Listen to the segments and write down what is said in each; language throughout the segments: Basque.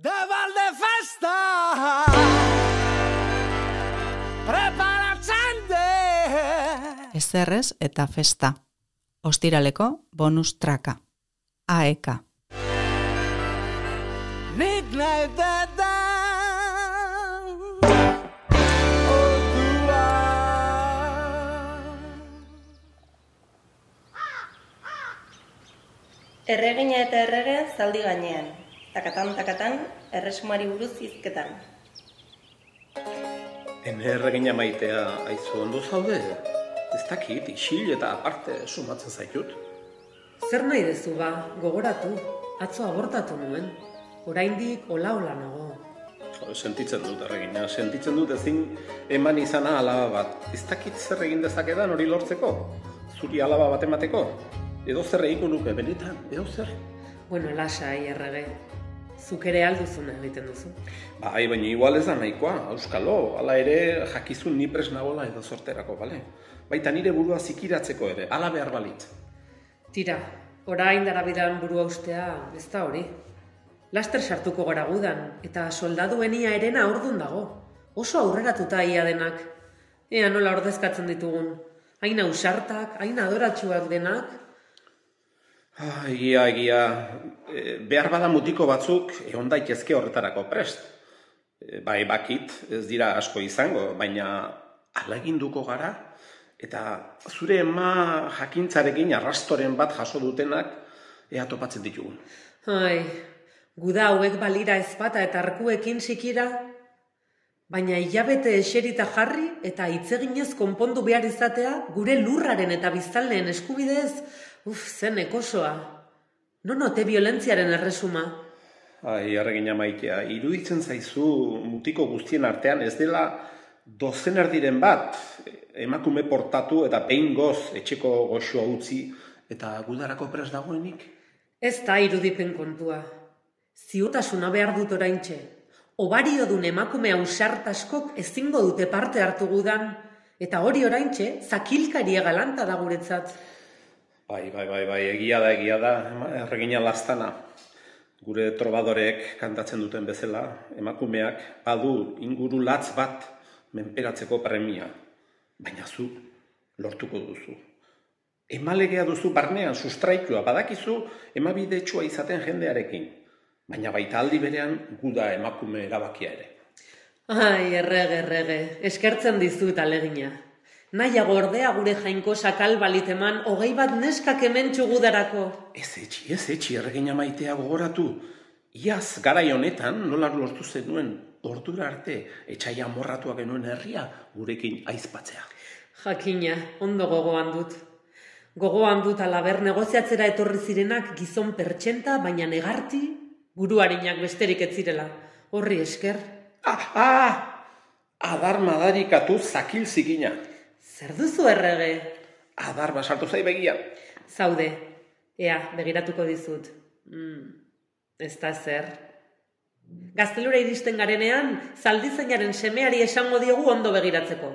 De balde festa Preparatzen de Ezerrez eta festa. Ostiraleko bonus traka. AEK. Nik nahi deda Erregina eta errege zaldi gainean. Takatan, takatan, erresumari buruz hizketan. Hene erregina maitea aizu ondo zaude? Ez dakit, isil eta aparte sumatzen zaitut. Zer nahi dezu ba, gogoratu, atzo abortatu nuen. Oraindik ola-ola nago. Jo, Sentitzen dut erregina, sentitzen dut ezin eman izana alaba bat. Ez dakit zer egin dezakedan hori lortzeko? Zuri alaba bat emateko? Edo zer egiko nuke, benetan, edo zer? Bueno, lasai, errege. Zuk ere alduzuna egiten duzu. Bai, baina igual ez da nahikoa, auskalo, hala ere jakizun ni pres nagola edo sorterako, bale? Baita nire burua zikiratzeko ere, ala behar balitz. Tira, orain darabidan burua ustea, ez da hori. Laster sartuko gara gudan, eta soldaduenia erena ordun dago. Oso aurreratuta ia denak. Ea nola ordezkatzen ditugun. Hain ausartak, hain adoratsuak denak. Egia, egia, behar bada mutiko batzuk egon daitezke horretarako prest. E, bai, bakit, ez dira asko izango, baina alaginduko gara, eta zure ema jakintzarekin arrastoren bat jaso dutenak ea topatzen ditugun. Ai, guda hauek balira ezpata eta arkuekin sikira, baina hilabete eserita jarri eta hitzeginez konpondu behar izatea gure lurraren eta biztanleen eskubidez, uf, zen ekosoa. Non ote violentziaren erresuma? Ai, erregina maitea, iruditzen zaizu mutiko guztien artean ez dela dozen erdiren bat, emakume portatu eta behin goz etxeko goxoa utzi eta gudarako pres dagoenik? Ez da irudipen kontua. Ziurtasuna behar dut oraintxe. Obario dun emakume ausartaskok ezingo dute parte hartu gudan, eta hori oraintxe zakilkaria galanta da guretzat. Bai, bai, bai, bai, egia da, egia da, erregina lastana. Gure trobadorek kantatzen duten bezala, emakumeak badu inguru latz bat menperatzeko premia. Baina zu lortuko duzu. Emalegea duzu barnean sustraikua badakizu emabidetsua izaten jendearekin. Baina baita aldi berean guda emakume erabakia ere. Ai, errege, errege, eskertzen dizut alegina. Nahiago ordea gure jainko sakal baliteman hogei bat neskak hementxu gudarako. Ez etxi, ez etxi, erregina maitea gogoratu. Iaz, garai honetan, nola lortu zenuen, ordura arte, etxaia morratua genuen herria, gurekin aizpatzea. Jakina, ondo gogoan dut. Gogoan dut alaber negoziatzera etorri zirenak gizon pertsenta, baina negarti, buruarinak besterik ez zirela. Horri esker, Ah, ah! Adar madarikatu zakil zikina. Zer duzu errege? Adar basartu zai begia. Zaude, ea, begiratuko dizut. Mm, ez da zer. Gaztelura iristen garenean, zaldizeinaren semeari esango diogu ondo begiratzeko.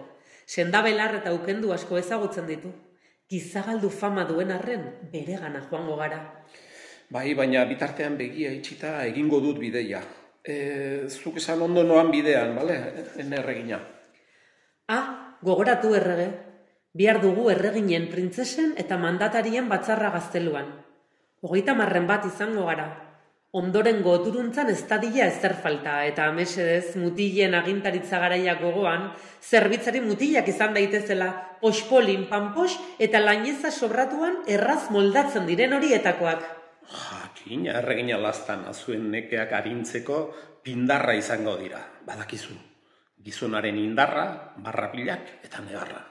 Sendabelar eta ukendu asko ezagutzen ditu. Gizagaldu fama duen arren, bere gana joango gara. Bai, baina bitartean begia itxita egingo dut bideia. E, zuk esan ondo noan bidean, bale? Ene erregina. Ah, gogoratu errege. Bihar dugu erreginen printzesen eta mandatarien batzarra gazteluan. Hogeita marren bat izango gara. Ondoren goturuntzan ez dadila ezer falta, eta mesedez mutilen agintaritza garaia gogoan, zerbitzari mutilak izan daitezela, pospolin, panpos eta laineza sobratuan erraz moldatzen diren horietakoak. Jakin, erregina lastan azuen nekeak arintzeko pindarra izango dira, badakizu. Gizonaren indarra, barrapilak eta negarra.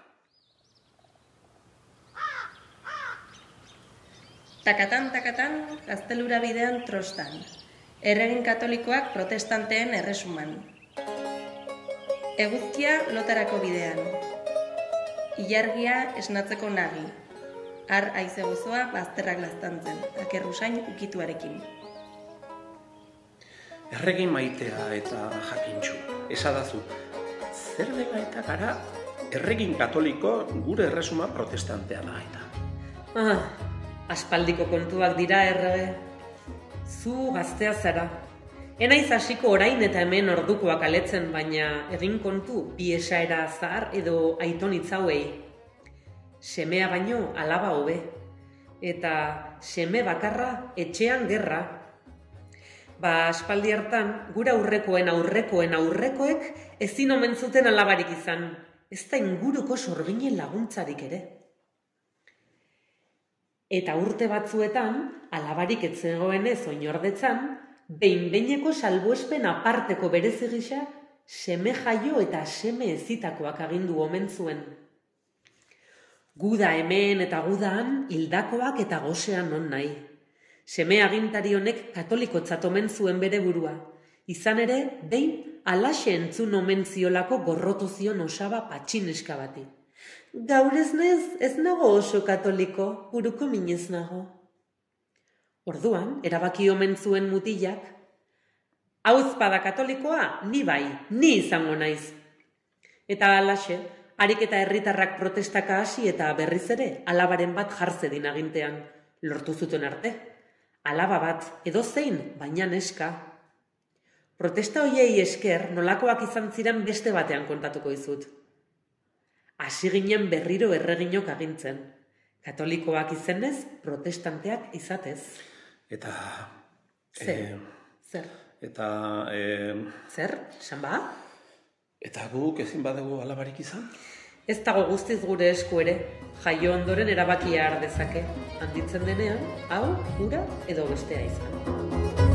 Takatan, takatan, gaztelura bidean trostan. Erregin katolikoak protestanteen erresuman. Eguzkia lotarako bidean. Ilargia esnatzeko nagi. Har aize gozoa bazterrak laztantzen, akerrusain ukituarekin. Erregin maitea eta jakintxu, esadazu, zer dela eta gara erregin katoliko gure erresuma protestantea da eta. Ah, aspaldiko kontuak dira errege. Zu gaztea zara. Enaiz hasiko orain eta hemen ordukoak aletzen, baina egin kontu bi esaera zahar edo aiton itzauei. Semea baino alaba hobe. Eta seme bakarra etxean gerra. Ba, aspaldi hartan, gura aurrekoen aurrekoen aurrekoek ezin omen zuten alabarik izan. Ez da inguruko sorginen laguntzarik ere. Eta urte batzuetan, alabarik etzegoenez oinordetzan, behin-behineko salbuespen aparteko berezi gisa, seme jaio eta seme ezitakoak agindu omen zuen. Guda hemen eta gudan hildakoak eta gosean non nahi. Seme agintari honek katolikotzat omen zuen bere burua. Izan ere, behin alaxe entzun omen ziolako gorrotu zion osaba patxineska bati. Gaur ez nez, ez nago oso katoliko, buruko minez nago. Orduan, erabaki omen zuen mutilak, hauzpada katolikoa, ni bai, ni izango naiz. Eta alaxe, harik eta herritarrak protestaka hasi eta berriz ere alabaren bat jartze din agintean, lortu zuten arte. Alaba bat, edo zein, baina neska. Protesta hoiei esker, nolakoak izan ziren beste batean kontatuko izut. Hasi ginen berriro erreginok agintzen. Katolikoak izenez, protestanteak izatez. Eta... Zer? eh, Zer? eta... Eh, Zer? Esan ba? eta guk ezin badugu alabarik izan? Ez dago guztiz gure esku ere, jaio ondoren erabakia har dezake. Handitzen denean, hau, hura edo bestea izan.